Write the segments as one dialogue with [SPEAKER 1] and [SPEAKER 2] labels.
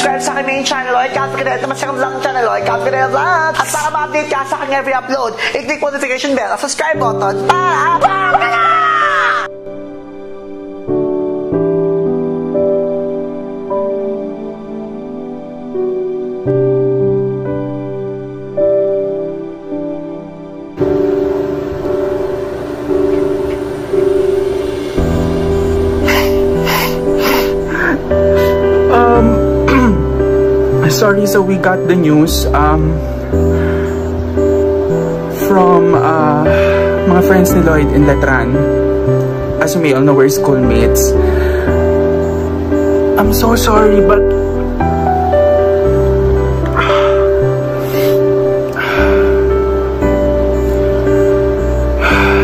[SPEAKER 1] Subscribe sa akin main channel, Lloyd Cat, pagkita naman sa akin vlog channel, Lloyd Cat, pagkita vlogs. At para ma-update ka sa akin every upload, i-click notification bell at subscribe button. Para update ka!
[SPEAKER 2] Sorry, so we got the news um, from uh, mga friends ni Lloyd in Letran. As you may all know, we're schoolmates. I'm so sorry, but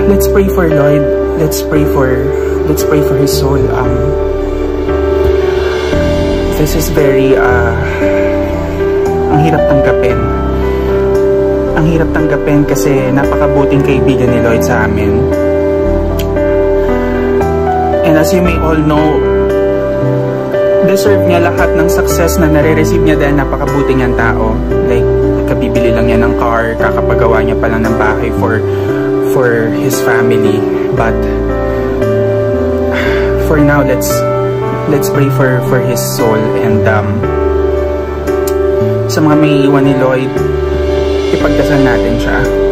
[SPEAKER 2] let's pray for Lloyd. Let's pray for let's pray for his soul. Um, this is very uh, ang hirap tanggapin. Ang hirap tanggapin kasi napakabuting kaibigan ni Lloyd sa amin. And as you may all know, deserve niya lahat ng success na nare-receive niya dahil napakabuting niyang tao. Like, kabibili lang niya ng car, kakapagawa niya pa lang ng bahay for for his family. But for now, let's let's pray for for his soul and um, sa mga may iwan ni Lloyd, ipagdasal natin siya.